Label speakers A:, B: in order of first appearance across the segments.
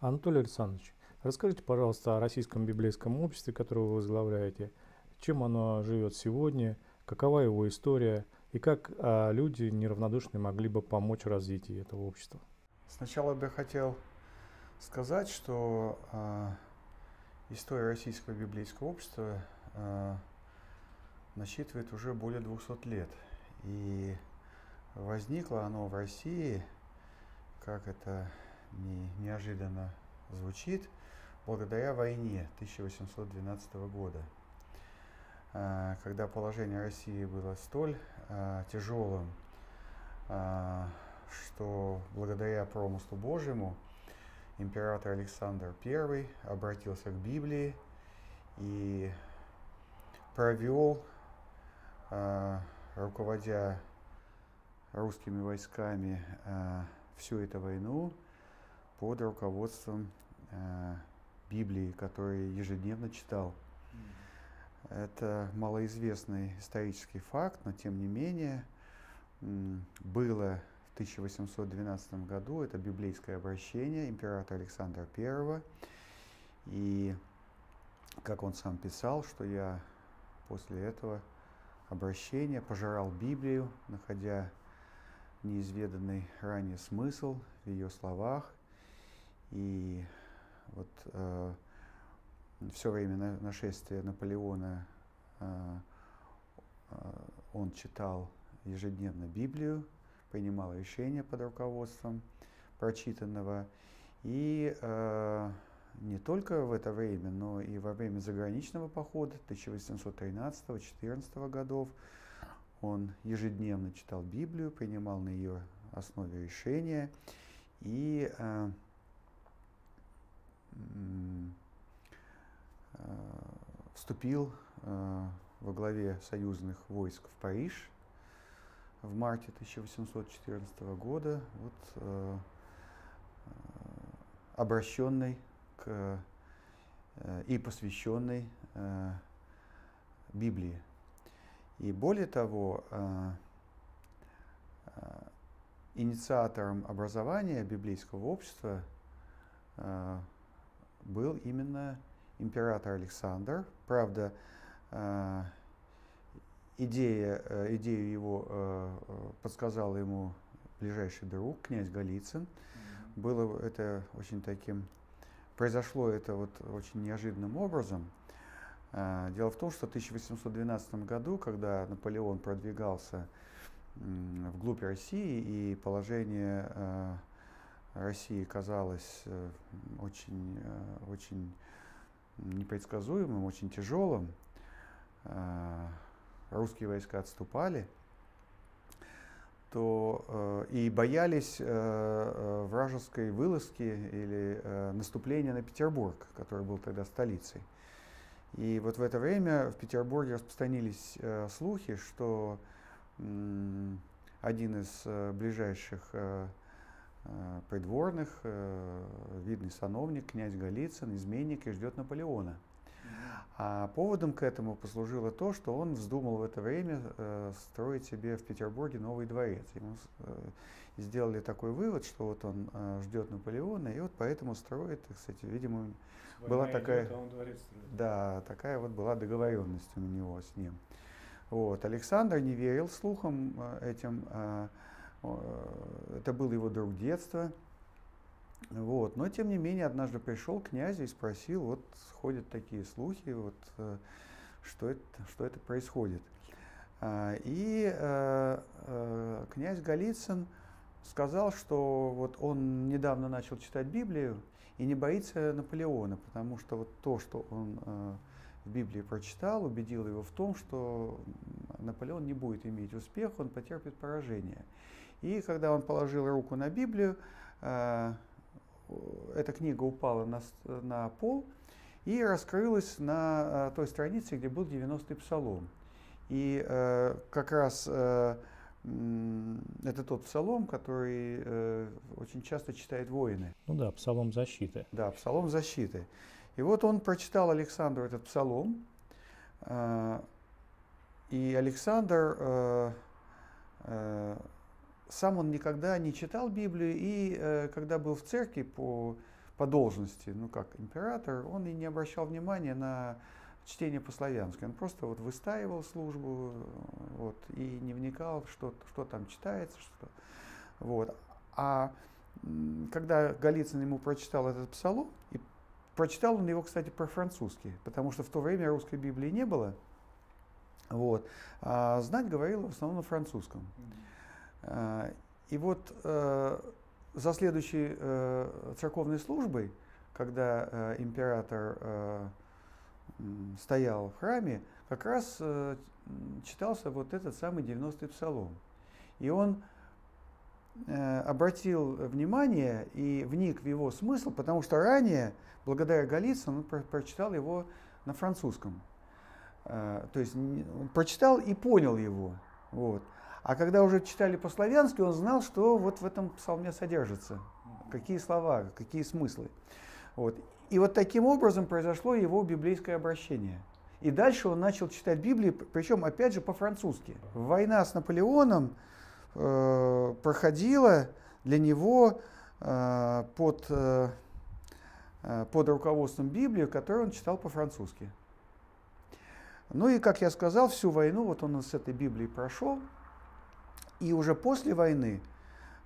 A: Анатолий Александрович, расскажите, пожалуйста, о российском библейском обществе, которое вы возглавляете. Чем оно живет сегодня, какова его история и как а, люди неравнодушные могли бы помочь развитию этого общества?
B: Сначала бы хотел сказать, что э, история российского библейского общества э, насчитывает уже более 200 лет. И возникло оно в России, как это не, неожиданно звучит, благодаря войне 1812 года, э, когда положение России было столь э, тяжелым, э, что благодаря промыслу Божьему император Александр I обратился к Библии и провел, руководя русскими войсками, всю эту войну под руководством э, Библии, которую ежедневно читал. Это малоизвестный исторический факт, но тем не менее было в 1812 году это библейское обращение императора Александра I. И как он сам писал, что я после этого обращения пожирал Библию, находя неизведанный ранее смысл в ее словах, и вот э, все время на, нашествия Наполеона э, э, он читал ежедневно Библию, принимал решения под руководством прочитанного. И э, не только в это время, но и во время заграничного похода 1813-14 годов он ежедневно читал Библию, принимал на ее основе решения и Э, вступил э, во главе союзных войск в Париж в марте 1814 года, вот, э, обращенный к и посвященный Библии. И более того, инициатором образования библейского общества был именно император Александр. Правда, э, идея, э, идею его э, подсказал ему ближайший друг, князь Голицын. Mm-hmm. Было это очень таким... Произошло это вот очень неожиданным образом. Дело в том, что в 1812 году, когда Наполеон продвигался вглубь России и положение России казалось э, очень, э, очень непредсказуемым, очень тяжелым. Э, русские войска отступали, то и боялись вражеской вылазки или наступления на Петербург, который был тогда столицей. И вот в это время в Петербурге распространились слухи, что один из ближайших придворных, э, видный сановник, князь Голицын, изменник и ждет Наполеона. А поводом к этому послужило то, что он вздумал в это время э, строить себе в Петербурге новый дворец. Ему сделали такой вывод, что вот он ждет Наполеона, и вот поэтому строит, кстати, видимо, Война была такая, идет, а да, такая вот была договоренность у него с ним. Вот. Александр не верил слухам этим. Это был его друг детства. Вот. Но, тем не менее, однажды пришел к князю и спросил, вот ходят такие слухи, вот, э, что, это, что это происходит. А, и э, э, князь Голицын сказал, что вот он недавно начал читать Библию и не боится Наполеона, потому что вот то, что он в Библии прочитал, убедил его в том, что Наполеон не будет иметь успех, он потерпит поражение. И когда он положил руку на Библию, э, эта книга упала на, на пол и раскрылась на э, той странице, где был 90-й псалом. И э, как раз это тот псалом, который очень часто читают воины.
A: Ну да, псалом защиты.
B: Да, псалом защиты. И вот он прочитал Александру этот псалом, и Александр сам он никогда не читал Библию, и э, когда был в церкви по, по должности, ну как император, он и не обращал внимания на чтение по-славянски. Он просто вот выстаивал службу вот, и не вникал, что, что там читается. Что, вот. А когда Голицын ему прочитал этот псалом, и прочитал он его, кстати, по-французски, потому что в то время русской Библии не было, вот, а знать говорил в основном на французском. А, и вот э, за следующей э, церковной службой, когда э, император э, стоял в храме, как раз э, читался вот этот самый 90-й псалом. И он э, обратил внимание и вник в его смысл, потому что ранее, благодаря Голицыну, он про прочитал его на французском. Э, то есть прочитал и понял его. Вот. А когда уже читали по-славянски, он знал, что вот в этом псалме содержится, какие слова, какие смыслы. Вот. И вот таким образом произошло его библейское обращение. И дальше он начал читать Библию, причем опять же по-французски. Война с Наполеоном э, проходила для него э, под, э, э под руководством Библии, которую он читал по-французски. Ну и, как я сказал, всю войну вот он с этой Библией прошел, и уже после войны,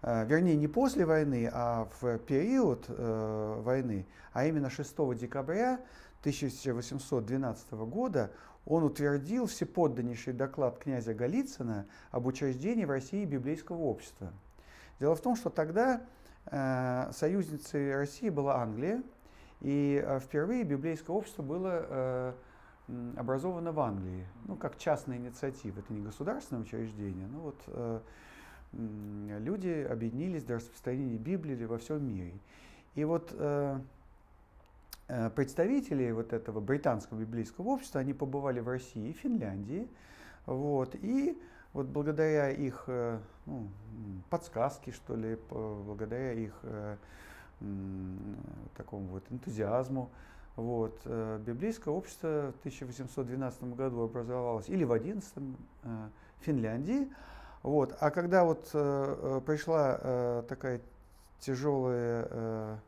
B: э, вернее не после войны, а в период э, войны, а именно 6 декабря 1812 года он утвердил всеподданнейший доклад князя Голицына об учреждении в России библейского общества. Дело в том, что тогда э, союзницей России была Англия, и впервые библейское общество было образована в Англии, ну, как частная инициатива, это не государственное учреждение, но вот э, люди объединились для распространения Библии во всем мире. И вот э, э, представители вот этого британского библейского общества, они побывали в России и Финляндии, вот, и вот благодаря их э, ну, подсказке, что ли, благодаря их э, такому вот энтузиазму, вот. Э, библейское общество в 1812 году образовалось или в 11 э, Финляндии. Вот. А когда вот э, пришла такая тяжелая,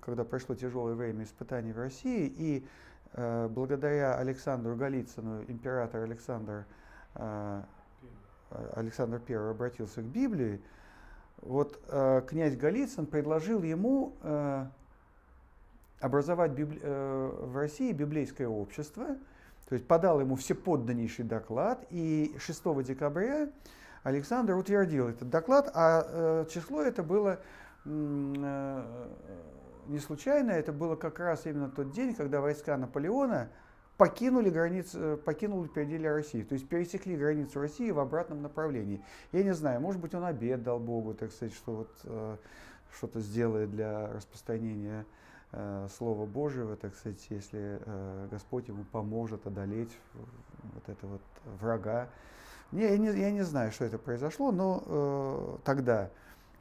B: когда прошло тяжелое время испытаний в России, и благодаря Александру Голицыну император Александр, Александр I обратился к Библии, вот князь Голицын предложил ему образовать библи... э, в России библейское общество, то есть подал ему всеподданнейший доклад, и 6 декабря Александр утвердил этот доклад, а э, число это было э, не случайно, это было как раз именно тот день, когда войска Наполеона покинули границы, покинули пределы России, то есть пересекли границу России в обратном направлении. Я не знаю, может быть, он обед дал Богу, так сказать, что вот что-то сделает для распространения Э, Слова Божьего, так сказать, если э, Господь ему поможет одолеть вот этого вот врага. Я, не, я не знаю, что это произошло, но э, тогда.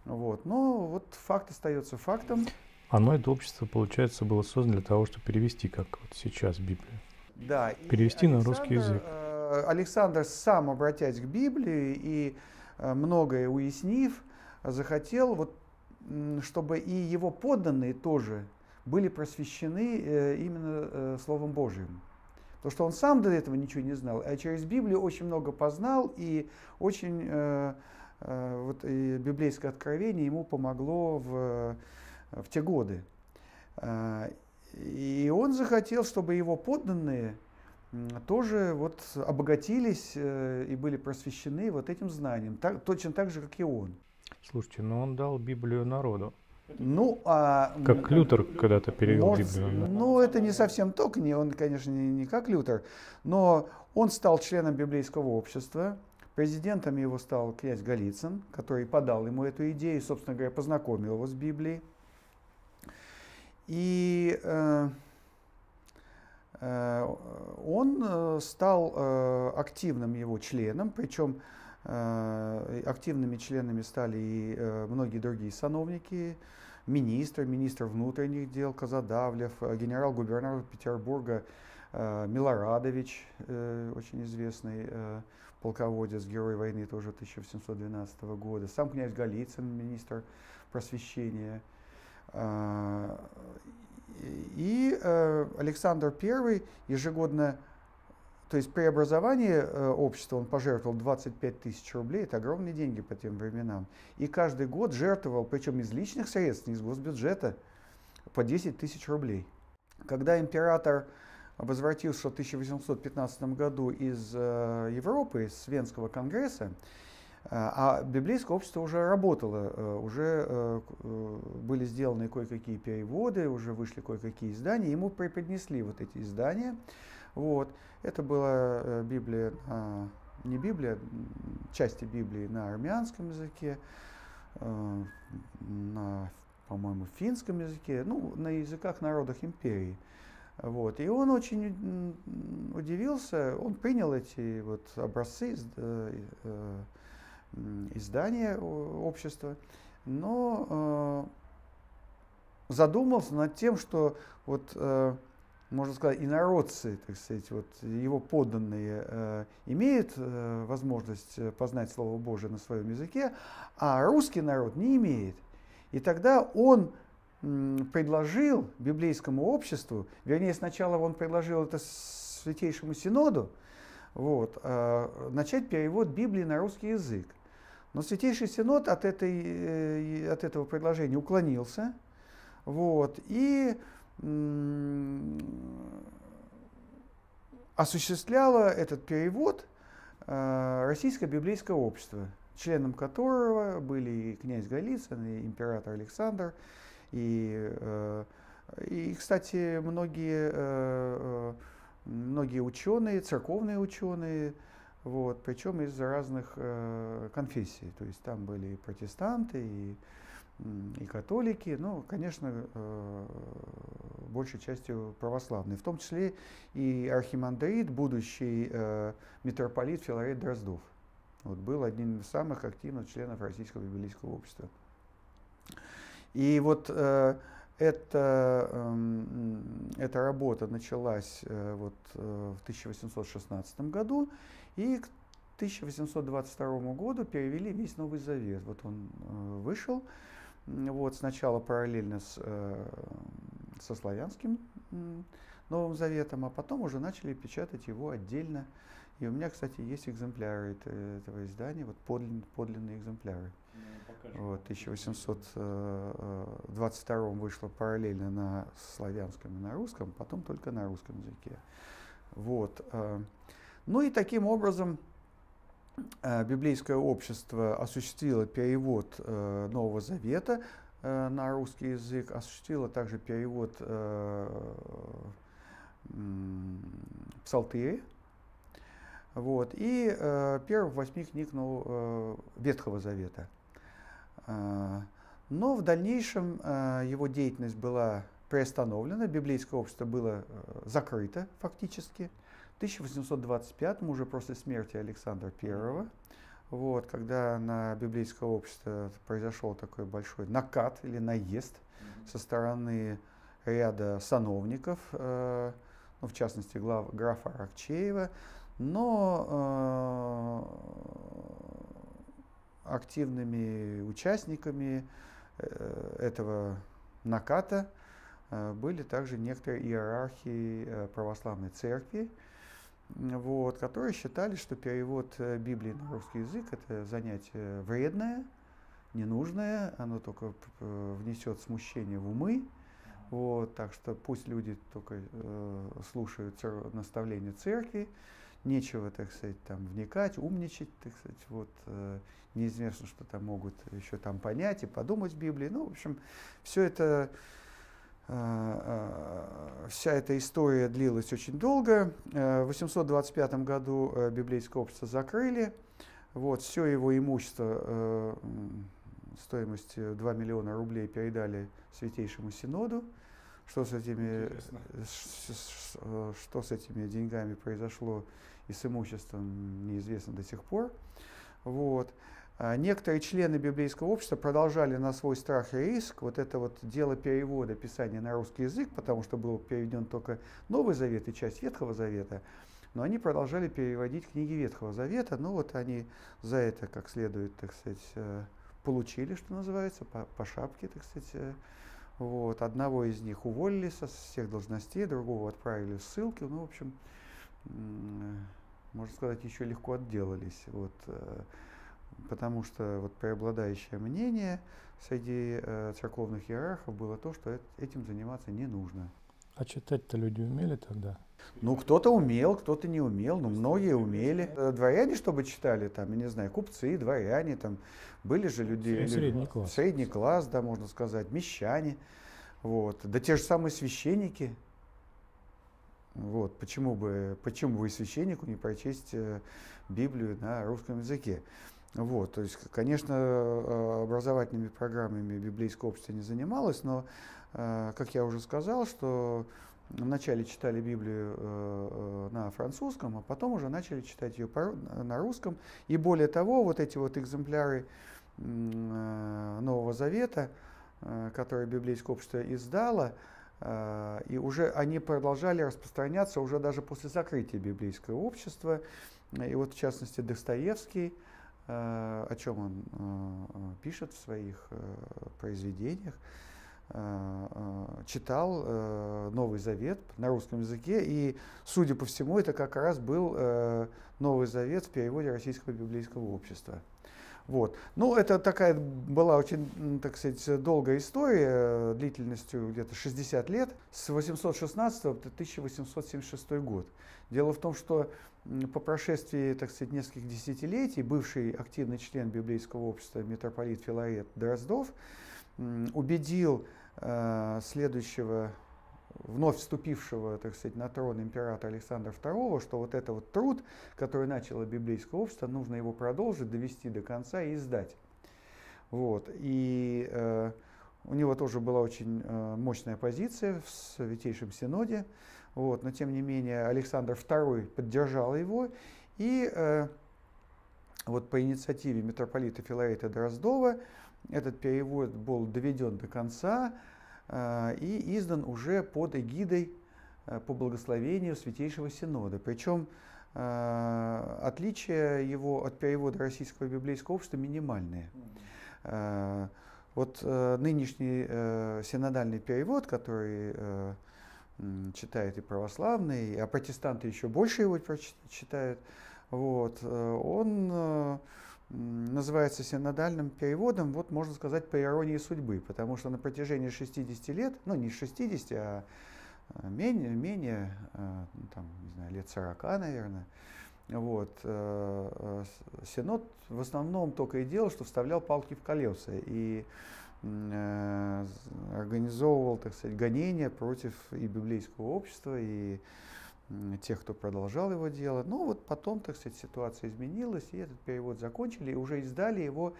B: Вот. Но вот факт остается фактом.
A: Оно, это общество, получается, было создано для того, чтобы перевести, как вот сейчас Библию.
B: Да.
A: Перевести на русский язык.
B: Э, Александр, сам обратясь к Библии и многое уяснив, захотел, вот, чтобы и его подданные тоже были просвещены э, именно э, Словом Божьим. Потому что он сам до этого ничего не знал, а через Библию очень много познал, и очень э, вот, и библейское откровение ему помогло в, в те годы. И он захотел, чтобы его подданные тоже вот обогатились и были просвещены вот этим знанием, так, точно так же, как и он.
A: Слушайте, но он дал Библию народу.
B: Ну, а,
A: как Лютер когда-то перевел может, Библию.
B: Да? Ну, это не совсем так, не, он, конечно, не, не как Лютер, но он стал членом библейского общества, президентом его стал князь Голицын, который подал ему эту идею, собственно говоря, познакомил его с Библией. И э, э, он э, стал э, активным его членом, причем Э, активными членами стали и э, многие другие сановники, министр, министр внутренних дел Казадавлев, э, генерал-губернатор Петербурга Милорадович, очень известный полководец, герой войны тоже 1712 года, сам князь Голицын, министр просвещения. э, Александр I ежегодно, то есть при образовании э, общества он пожертвовал 25 тысяч рублей, это огромные деньги по тем временам. И каждый год жертвовал, причем из личных средств, не из госбюджета, по 10 тысяч рублей. Когда император возвратился в 1815 году из э, Европы, из Венского конгресса, а библейское общество уже работало, э, уже э, э, были сделаны кое-какие переводы, уже вышли кое-какие издания, ему преподнесли вот эти издания. Вот. Это была Библия, не Библия, части Библии на армянском языке, на, по-моему, финском языке, ну, на языках народов империи. Вот. И он очень удивился, он принял эти вот образцы издание общества, но э, задумался над тем, что вот, э, можно сказать, инородцы, так сказать, вот его подданные э, имеют э, возможность познать Слово Божие на своем языке, а русский народ не имеет. И тогда он предложил библейскому обществу, вернее, сначала он предложил это Святейшему Синоду, вот, э, начать перевод Библии на русский язык. Но Святейший Синод от, этой, э, от этого предложения уклонился. Вот, и осуществляло этот перевод э, Российское библейское общество, членом которого были и князь Голицын, и император Александр, и, э, и кстати, многие, многие ученые, церковные ученые, вот, причем из разных э, конфессий. То есть там были и протестанты, и, и католики, ну, конечно, э, большей частью православные, в том числе и архимандрит, будущий э, митрополит Филарет Дроздов. Вот, был одним из самых активных членов Российского библейского общества. И вот э, эта, э, эта работа началась э, вот, э, в 1816 году, и к 1822 году перевели весь Новый Завет. Вот он э, вышел, вот сначала параллельно с, э, со славянским Новым Заветом, а потом уже начали печатать его отдельно. И у меня, кстати, есть экземпляры этого издания, вот подлинные, подлинные экземпляры. Ну, вот, в 1822 э, вышло параллельно на славянском и на русском, потом только на русском языке. Вот. Ну и таким образом э, библейское общество осуществило перевод э, Нового Завета э, на русский язык, осуществило также перевод Псалтыри, вот, и э, первых восьми книг ну, Ветхого Завета. но в дальнейшем его деятельность была приостановлена, библейское общество было закрыто фактически. 1825 уже после смерти Александра I, вот, когда на библейское общество произошел такой большой накат или наезд со стороны ряда сановников, э, ну, в частности глав, графа Аракчеева, но э, активными участниками э, этого наката э, были также некоторые иерархии э, православной церкви, вот, которые считали, что перевод э, Библии на русский язык это занятие вредное, ненужное, оно только внесет смущение в умы. Вот, так что пусть люди только э, слушают цер- наставления церкви, нечего, так сказать, там вникать, умничать, так сказать, вот, э, неизвестно, что там могут еще там понять и подумать в Библии. Ну, в общем, все это вся эта история длилась очень долго. Э, в 825 году библейское общество закрыли. Вот, все его имущество стоимостью 2 миллиона рублей передали Святейшему Синоду. Что с этими, что с этими деньгами произошло и с имуществом, неизвестно до сих пор. Вот. А некоторые члены библейского общества продолжали на свой страх и риск вот это вот дело перевода Писания на русский язык, потому что был переведен только Новый Завет и часть Ветхого Завета, но они продолжали переводить книги Ветхого Завета, ну вот они за это как следует, так сказать, э, получили, что называется, по, по шапке, так сказать, э, Вот, одного из них уволили со всех должностей, другого отправили в ссылки. Ну, в общем, можно сказать, еще легко отделались. Вот, э, потому что вот преобладающее мнение среди э, церковных иерархов было то, что этим заниматься не нужно.
A: А читать-то люди умели тогда?
B: Ну, кто-то умел, кто-то не умел, но многие умели. Э, дворяне, чтобы читали, там, я не знаю, купцы, дворяне, там, были же люди...
A: Средний класс.
B: Средний класс, да, можно сказать, мещане. Вот. Да те же самые священники. Вот. Почему бы, почему бы и священнику не прочесть э, Библию на русском языке? Вот, то есть, конечно, э, образовательными программами библейское общество не занималось, но, как я уже сказал, что вначале читали Библию э, э, на французском, а потом уже начали читать ее на русском. И более того, вот эти вот экземпляры э, Нового Завета, которые библейское общество издало, и уже они продолжали распространяться уже даже после закрытия библейского общества. И вот в частности Достоевский, о чем он пишет в своих произведениях, Э, э, читал э, Новый Завет на русском языке, и, судя по всему, это как раз был Новый Завет в переводе Российского библейского общества. Вот. Ну, это такая была очень, так сказать, долгая история, длительностью где-то 60 лет, с 816 по 1876 год. Дело в том, что по прошествии, так сказать, нескольких десятилетий бывший активный член библейского общества митрополит Филарет Дроздов убедил э, следующего, вновь вступившего, так сказать, на трон императора Александра II, что вот это вот труд, который начало библейское общество, нужно его продолжить, довести до конца и издать. Вот. И э, у него тоже была очень э, мощная позиция в Святейшем Синоде, вот, но тем не менее Александр II поддержал его, и э, вот по инициативе митрополита Филарета Дроздова этот перевод был доведен до конца э, и издан уже под эгидой э, по благословению Святейшего Синода. Причем э, отличие его от перевода Российского библейского общества минимальные. Вот нынешний синодальный перевод, который читает и православный, а протестанты еще больше его читают, вот, он называется синодальным переводом, вот можно сказать, по иронии судьбы, потому что на протяжении 60 лет, ну не 60, а, а менее, менее а, ну, там, не знаю, лет 40, наверное, вот, э, э, Синод в основном только и делал, что вставлял палки в колеса. И э, организовывал, так сказать, гонения против и библейского общества, и тех, кто продолжал его дело. Но вот потом, так сказать, ситуация изменилась, и этот перевод закончили, и уже издали его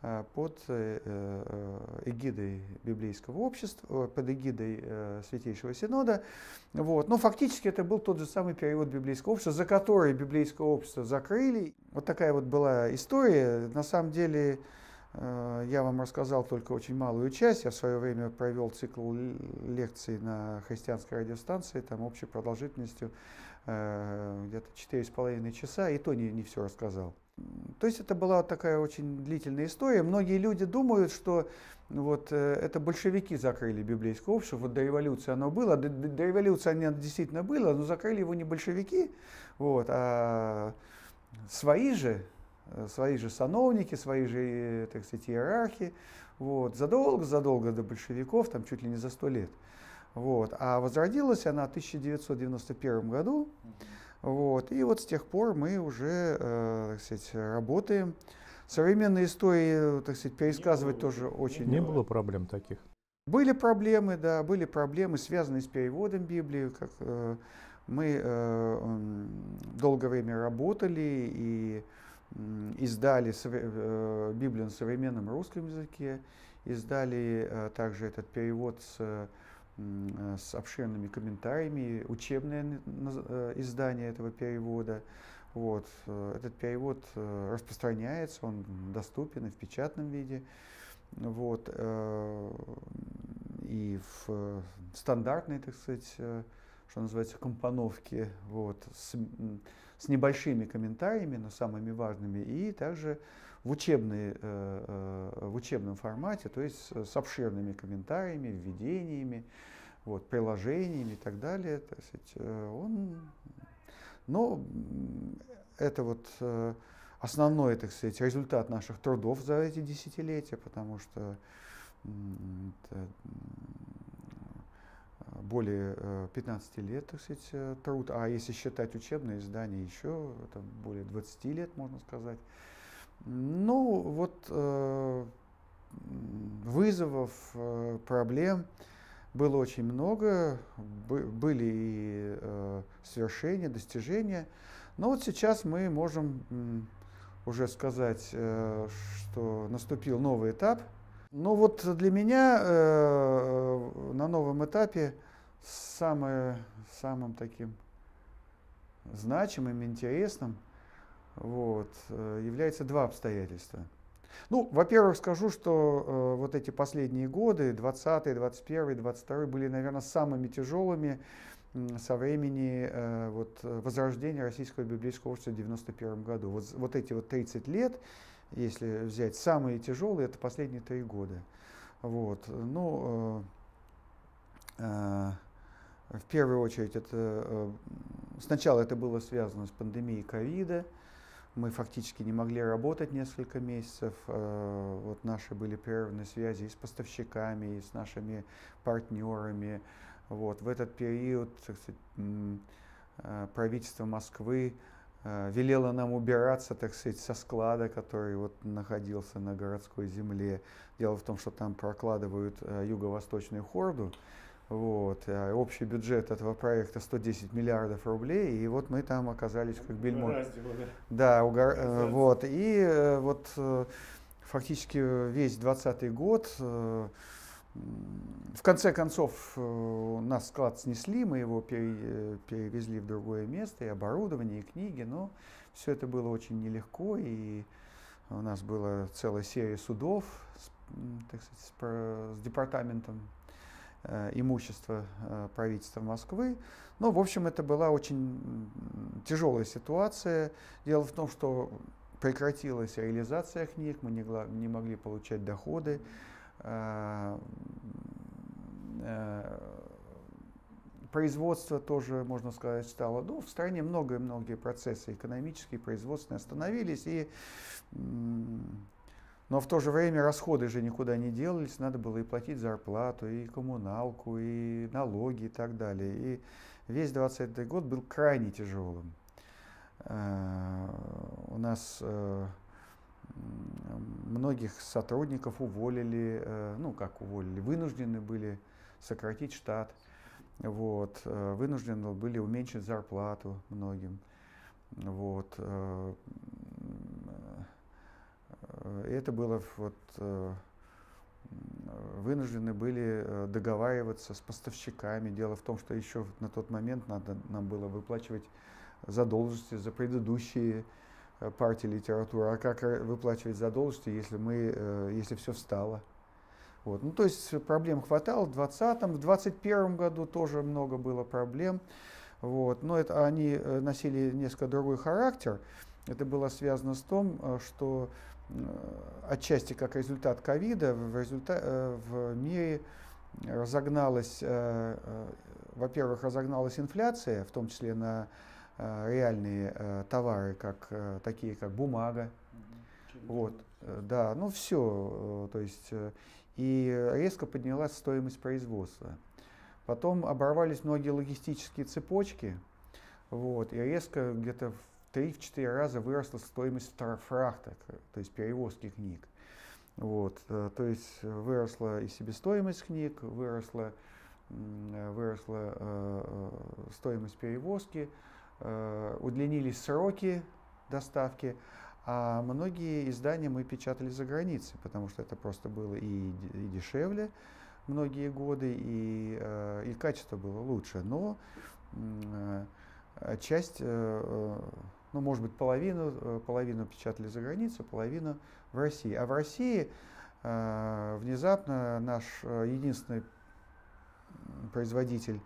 B: а, под э, э, эгидой библейского общества, под эгидой э, Святейшего Синода. Вот. Но фактически это был тот же самый перевод библейского общества, за который библейское общество закрыли. Вот такая вот была история. На самом деле Э, я вам рассказал только очень малую часть. Я в свое время провел цикл лекций на христианской радиостанции, там общей продолжительностью э, где-то четыре с половиной часа, и то не, не все рассказал. То есть это была такая очень длительная история. Многие люди думают, что вот э, это большевики закрыли библейское общество, вот до революции оно было, до, до революции оно действительно было, но закрыли его не большевики, вот, а свои же Э, свои же сановники, свои же, э, так сказать, иерархи, вот, задолго-задолго до большевиков, там чуть ли не за сто лет. Вот. А возродилась она в 1991 году, вот, и вот с тех пор мы уже, э, так сказать, работаем. Современные истории, так сказать, пересказывать
A: не
B: тоже очень...
A: Не было проблем таких?
B: Были проблемы, да, были проблемы, связанные с переводом Библии. Как, э, мы э, долгое время работали и издали э, Библию на современном русском языке, издали э, также этот перевод с, э, с обширными комментариями, учебное издание этого перевода. Вот. Этот перевод распространяется, он доступен и в печатном виде. Вот. И в стандартной, так сказать, что называется, компоновки, вот, с, с небольшими комментариями, но самыми важными, и также в, учебной, в учебном формате, то есть с обширными комментариями, введениями, вот, приложениями и так далее. То есть, он, но это вот основной, так сказать, результат наших трудов за эти десятилетия, потому что более 15 лет, так сказать, труд, а если считать учебные издания, еще это более 20 лет, можно сказать. Ну, вот э, вызовов, э, проблем было очень много, были и э, свершения, достижения. Но вот сейчас мы можем уже сказать, э, что наступил новый этап. Но вот для меня э, на новом этапе самое, самым таким значимым, интересным вот, э, является два обстоятельства. Ну, во-первых, скажу, что э, вот эти последние годы, 20 21 22 были, наверное, самыми тяжелыми со времени э, вот, возрождения Российского библейского общества в 91 году. Вот, вот эти вот 30 лет, если взять самые тяжелые, это последние три года. Вот. Ну, э, э, в первую очередь, это, э, сначала это было связано с пандемией ковида, мы фактически не могли работать несколько месяцев. Э, вот наши были прерваны связи и с поставщиками, и с нашими партнерами. Вот, в этот период так сказать, э, правительство Москвы э, велело нам убираться, так сказать, со склада, который вот находился на городской земле. Дело в том, что там прокладывают э, юго-восточную хорду. Вот. А общий бюджет этого проекта 110 миллиардов рублей, и вот мы там оказались как бельмо. Да, угор... вот. И вот фактически весь 2020 год в конце концов, э, нас склад снесли, мы его перевезли в другое место, и оборудование, и книги, но все это было очень нелегко, и у нас была целая серия судов с, так сказать, с, департаментом э, имущества э, правительства Москвы. Но, в общем, это была очень тяжелая ситуация. Дело в том, что прекратилась реализация книг, мы не, не могли получать доходы. Э, э, производство тоже, можно сказать, стало. Ну, в стране многие-многие процессы экономические, производственные остановились. И, но в то же время расходы же никуда не делались. Надо было и платить зарплату, и коммуналку, и налоги и так далее. И весь 20 год был крайне тяжелым. Э, у нас многих сотрудников уволили, э, ну как уволили, вынуждены были сократить штат, вот, э, вынуждены были уменьшить зарплату многим. Вот. Э, это было вот, вынуждены были договариваться с поставщиками. Дело в том, что еще на тот момент надо нам было выплачивать задолженности за предыдущие партии литературы, а как выплачивать задолженности, если, мы, э, если все встало. Вот. Ну, то есть проблем хватало в 2020, в 2021 году тоже много было проблем. Вот. Но это, они э, носили несколько другой характер. Это было связано с том, что отчасти как результат ковида в, результа... в мире разогналась, во-первых, разогналась инфляция, в том числе на Э, реальные э, товары, как, э, такие как бумага. Вот, да, ну все, то есть, и резко поднялась стоимость производства. Потом оборвались многие логистические цепочки, вот, и резко где-то в 3-4 раза выросла стоимость фрахта, то есть перевозки книг. Вот, то есть выросла и себестоимость книг, выросла, выросла стоимость перевозки, Э, удлинились сроки доставки, а многие издания мы печатали за границей, потому что это просто было и, и дешевле многие годы, и, э, и качество было лучше. Но э, часть, ну, может быть, половину, половину печатали за границей, половину в России. А в России внезапно наш единственный производитель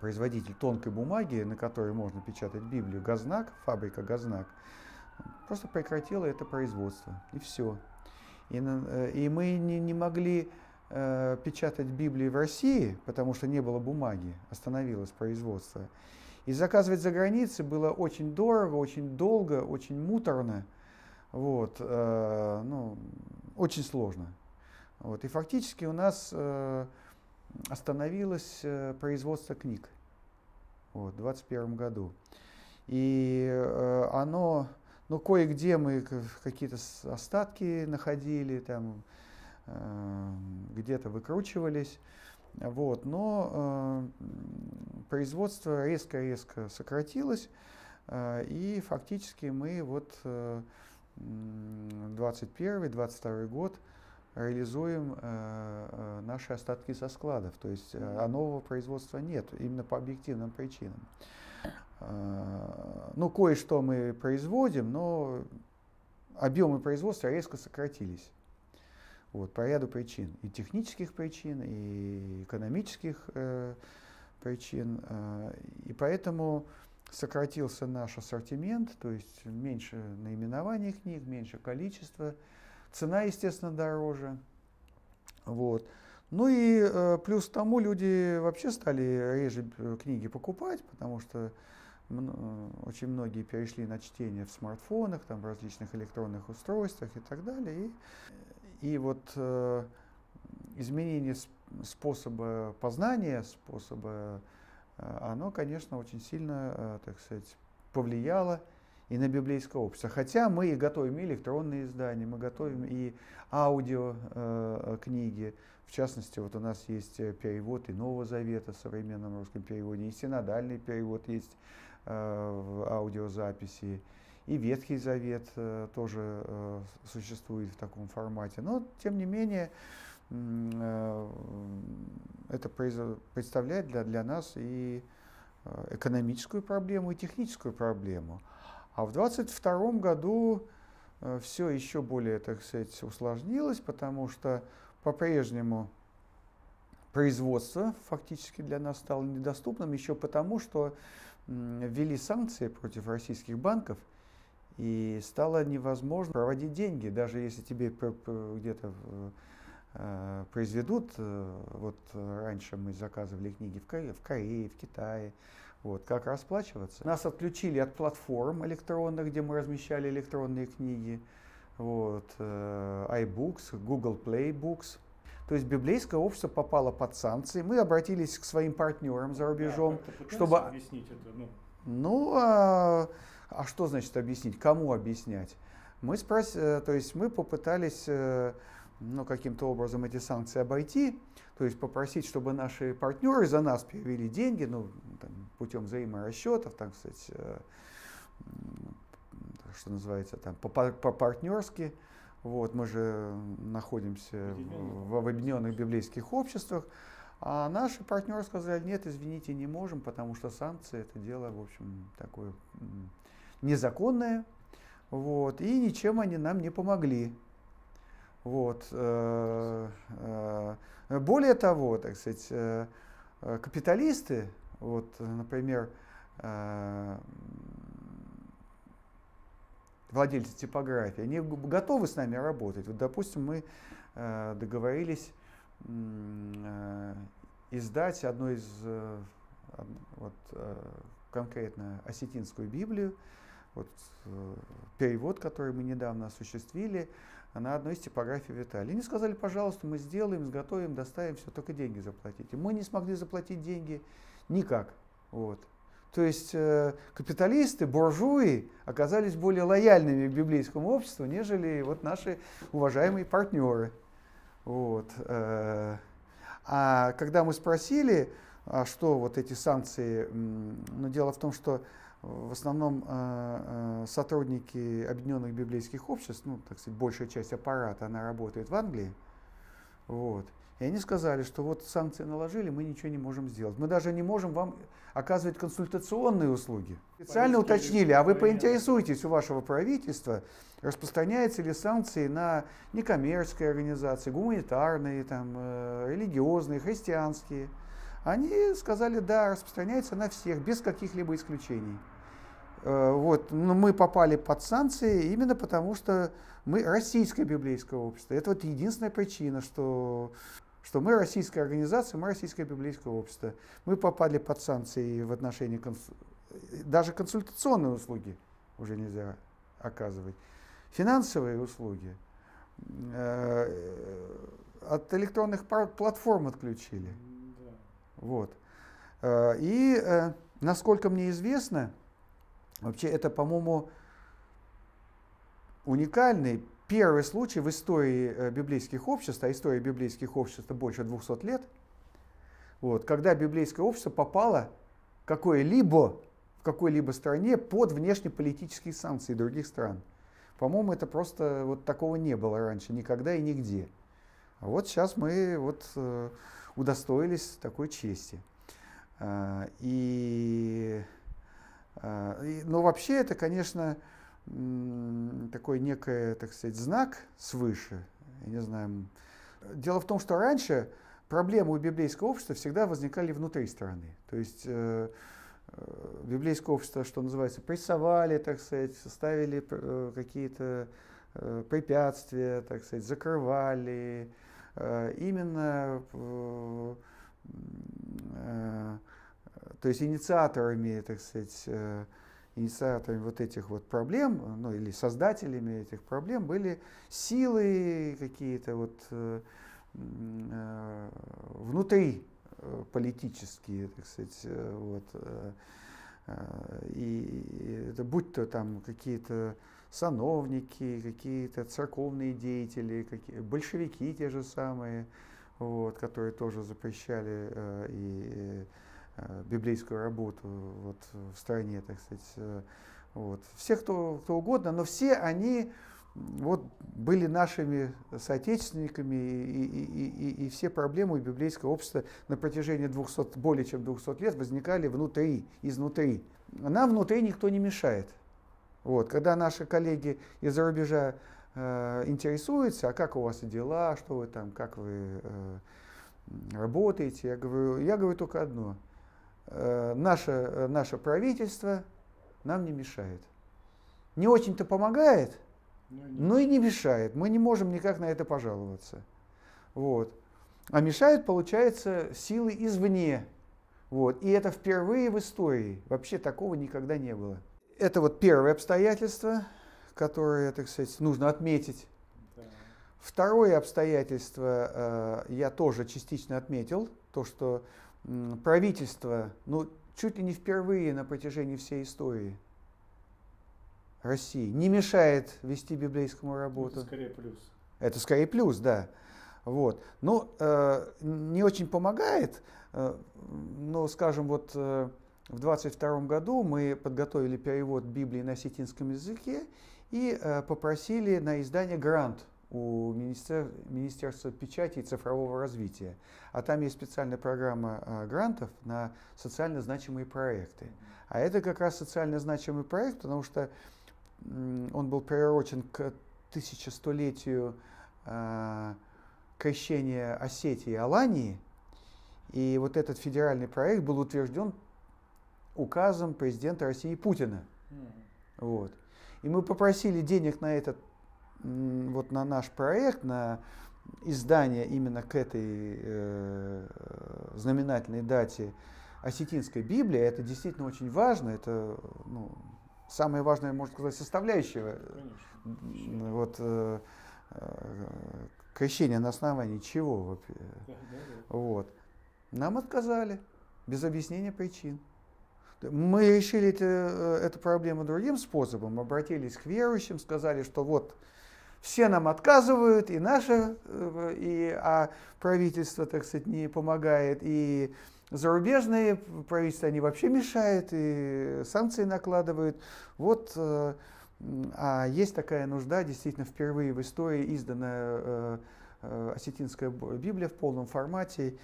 B: производитель тонкой бумаги, на которой можно печатать Библию, Газнак, фабрика Газнак, просто прекратила это производство. И все. И, и мы не, не могли э, печатать Библии в России, потому что не было бумаги, остановилось производство. И заказывать за границей было очень дорого, очень долго, очень муторно, вот, э, ну, очень сложно. Вот, и фактически у нас э, остановилось э, производство книг вот, в 2021 году. И э, оно, ну, кое-где мы какие-то остатки находили, там, э, где-то выкручивались. Вот, но производство резко-резко сократилось, и фактически мы вот э, 21-22 год реализуем э, э, наши остатки со складов. То есть э, а нового производства нет, именно по объективным причинам. Ну, кое-что мы производим, но объемы производства резко сократились. Вот, по ряду причин. И технических причин, и экономических э, причин. Э, и поэтому сократился наш ассортимент, то есть меньше наименований книг, меньше количества. Цена, естественно, дороже. Вот. Ну и э, плюс к тому люди вообще стали реже э, книги покупать, потому что очень многие перешли на чтение в смартфонах, там, в различных электронных устройствах и так далее. И и вот э, изменение способа познания, способа, э, оно, конечно, очень сильно, э, так сказать, повлияло и на библейское общество. Хотя мы и готовим и электронные издания, мы готовим и аудио э, книги. В частности, вот у нас есть перевод и Нового Завета в современном русском переводе, и синодальный перевод есть э, в аудиозаписи и Ветхий Завет э, тоже э, существует в таком формате. Но, тем не менее, э, это представляет для, для нас и экономическую проблему, и техническую проблему. А в 2022 году все еще более, так сказать, усложнилось, потому что по-прежнему производство фактически для нас стало недоступным еще потому, что ввели санкции против российских банков – и стало невозможно проводить деньги, даже если тебе где-то э, произведут, э, вот раньше мы заказывали книги в, Корее, в Китае, вот, как расплачиваться. Нас отключили от платформ электронных, где мы размещали электронные книги, вот, э, iBooks, Google Play Books. То есть библейское общество попало под санкции. Мы обратились к своим партнерам за рубежом,
A: да,
B: чтобы...
A: Объяснить это, ну,
B: ну а а что значит объяснить? Кому объяснять? Мы спрос... Э, то есть мы попытались э, ну, каким-то образом эти санкции обойти, то есть попросить, чтобы наши партнеры за нас перевели деньги, ну, там, путем взаиморасчетов, так сказать, э, что называется, там, по-партнерски. Вот, мы же находимся в, в объединенных библейских обществах. А наши партнеры сказали, нет, извините, не можем, потому что санкции это дело, в общем, такое незаконное, вот, и ничем они нам не помогли. Вот. Э, э, более того, так сказать, э, капиталисты, вот, например, владельцы типографии, они готовы с нами работать. Вот, допустим, мы договорились издать одну из, вот, конкретно осетинскую Библию, вот перевод, который мы недавно осуществили, на одной из типографий в. Они сказали, пожалуйста, мы сделаем, изготовим, доставим, все, только деньги заплатите. Мы не смогли заплатить деньги никак. Вот. То есть э, капиталисты, буржуи оказались более лояльными к библейскому обществу, нежели вот наши уважаемые партнеры. Вот. Э, а когда мы спросили, а что вот эти санкции, ну, дело в том, что в основном э, э, сотрудники объединенных библейских обществ, ну, так сказать, большая часть аппарата, она работает в Англии. Вот. И они сказали, что вот санкции наложили, мы ничего не можем сделать. Мы даже не можем вам оказывать консультационные услуги. Специально уточнили, а вы поинтересуйтесь у вашего правительства, распространяются ли санкции на некоммерческие организации, гуманитарные, там, э, религиозные, христианские. Они сказали, да, распространяется на всех, без каких-либо исключений. Э, вот. Но мы попали под санкции именно потому, что мы российское библейское общество. Это вот единственная причина, что, что мы российская организация, мы российское библейское общество. Мы попали под санкции в отношении конс... даже консультационные услуги уже нельзя оказывать. Финансовые услуги э, от электронных платформ отключили. Вот. Э, и, насколько мне известно, Вообще это, по-моему, уникальный первый случай в истории э, библейских обществ, а история библейских обществ больше 200 лет, вот, когда библейское общество попало какое-либо в какой-либо стране под внешнеполитические санкции других стран. По-моему, это просто вот такого не было раньше, никогда и нигде. А вот сейчас мы вот э, удостоились такой чести. Э, и но вообще это, конечно, такой некий, так сказать, знак свыше. Я не знаю. Дело в том, что раньше проблемы у библейского общества всегда возникали внутри страны. То есть э, э, библейское общество, что называется, прессовали, так сказать, ставили э, какие-то э, препятствия, так сказать, закрывали. Э, именно то есть инициаторами, так сказать, инициаторами вот этих вот проблем, ну или создателями этих проблем были силы какие-то вот э, э, внутри политические, так сказать, вот, и это будь то там какие-то сановники, какие-то церковные деятели, какие, большевики те же самые, вот, которые тоже запрещали и Э, библейскую работу вот, в стране, так сказать. Э, вот. Все, кто, кто угодно, но все они вот, были нашими соотечественниками, и, и, и, и все проблемы библейского общества на протяжении 200, более чем 200 лет возникали внутри, изнутри. Нам внутри никто не мешает. Вот. Когда наши коллеги из-за рубежа э, интересуются, а как у вас дела, что вы там, как вы э, работаете, я говорю, я говорю только одно – Э, наше, э, наше правительство нам не мешает. Не очень-то помогает, но и не мешает. Мы не можем никак на это пожаловаться. Вот. А мешают, получается, силы извне. Вот. И это впервые в истории. Вообще такого никогда не было. Это вот первое обстоятельство, которое, так сказать, нужно отметить. Второе обстоятельство э, я тоже частично отметил, то, что правительство, ну, чуть ли не впервые на протяжении всей истории России, не мешает вести библейскому работу.
A: Это скорее плюс.
B: Это скорее плюс, да. Вот. Ну, э, не очень помогает, э, но, скажем, вот э, в 22 году мы подготовили перевод Библии на осетинском языке и э, попросили на издание грант у Министер, Министерства печати и цифрового развития. А там есть специальная программа а, грантов на социально значимые проекты. А это как раз социально значимый проект, потому что он был приурочен к тысячестолетию э, крещения Осетии и Алании. И вот этот федеральный проект был утвержден указом президента России Путина. Вот. И мы попросили денег на этот вот на наш проект, на издание именно к этой э, знаменательной дате осетинской Библии, это действительно очень важно, это ну, самая важная, можно сказать, составляющая Конечно. вот, э, э, крещения на основании чего. Да, да, да. Вот. Нам отказали без объяснения причин. Мы решили это, э, эту проблему другим способом, обратились к верующим, сказали, что вот все нам отказывают, и наше, э, и, а правительство, так сказать, не помогает, и зарубежные правительства, они вообще мешают, и санкции накладывают. Вот, э, а есть такая нужда, действительно, впервые в истории издана э, осетинская Библия в полном формате.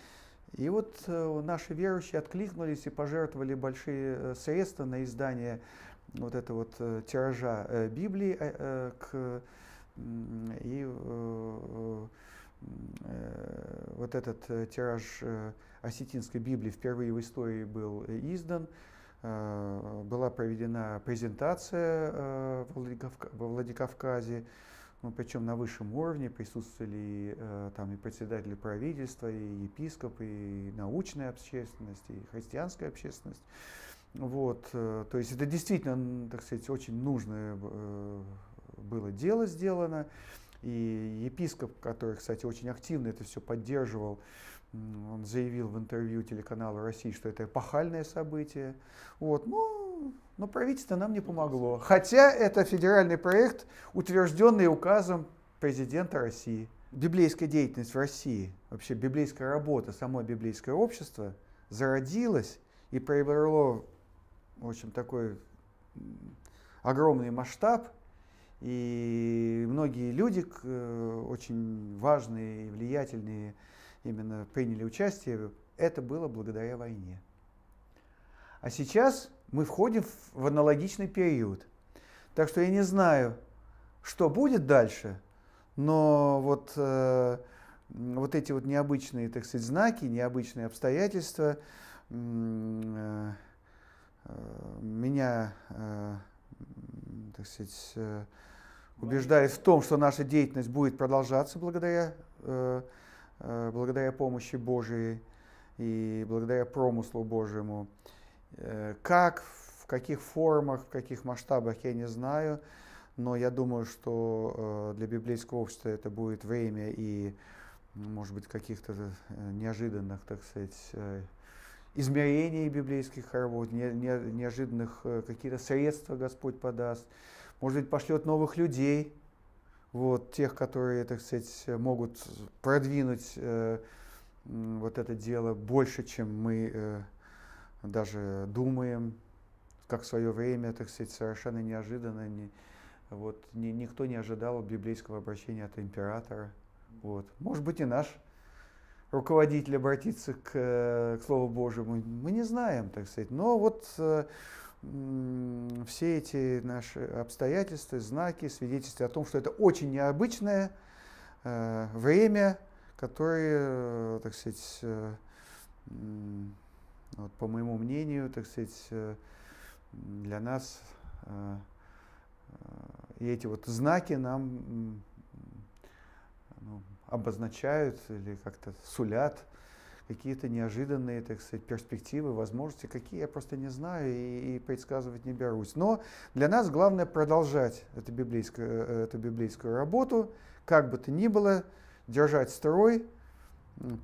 B: И вот наши верующие откликнулись и пожертвовали большие средства на издание вот этого вот тиража Библии к и вот этот тираж осетинской Библии впервые в истории был издан. Э, была проведена презентация э, во Владикавказе, ну, причем на высшем уровне присутствовали э, там и председатели правительства, и епископы, и научная общественность, и христианская общественность. Вот, то есть это действительно, так сказать, очень нужное было дело сделано. И епископ, который, кстати, очень активно это все поддерживал, он заявил в интервью телеканалу России, что это эпохальное событие. Вот. Ну, но правительство нам не помогло. Хотя это федеральный проект, утвержденный указом президента России. Библейская деятельность в России, вообще библейская работа, само библейское общество зародилось и приобрело, в общем, такой огромный масштаб. И многие люди, э, очень важные и влиятельные, именно приняли участие, это было благодаря войне. А сейчас мы входим в аналогичный период. Так что я не знаю, что будет дальше, но вот, э, вот эти вот необычные, так сказать, знаки, необычные обстоятельства э, меня, так сказать, убеждает в том, что наша деятельность будет продолжаться благодаря э, Э, благодаря помощи Божией и благодаря промыслу Божьему. Э, как, в каких формах, в каких масштабах, я не знаю, но я думаю, что для библейского общества это будет время и, может быть, каких-то неожиданных, так сказать, измерений библейских работ, неожиданных какие-то средства Господь подаст, может быть, пошлет новых людей, вот, тех, которые, так сказать, могут продвинуть э, вот это дело больше, чем мы э, даже думаем, как в свое время, так сказать, совершенно неожиданно, не, вот, ни, никто не ожидал библейского обращения от императора. Вот. Может быть, и наш руководитель обратится к, э, к Слову Божьему, мы не знаем, так сказать. Но вот э, все эти наши обстоятельства, знаки, свидетельства о том, что это очень необычное э, время, которое, так сказать, э, вот, по моему мнению, так сказать, э, для нас э, э и эти вот знаки нам ну, обозначают или как-то сулят какие-то неожиданные, так сказать, перспективы, возможности, какие я просто не знаю и, и предсказывать не берусь. Но для нас главное продолжать эту библейскую, э, эту библейскую работу, как бы то ни было, держать строй,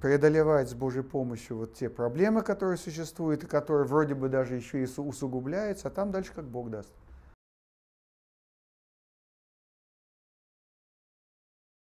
B: преодолевать с Божьей помощью вот те проблемы, которые существуют, и которые вроде бы даже еще и усугубляются, а там дальше как Бог даст.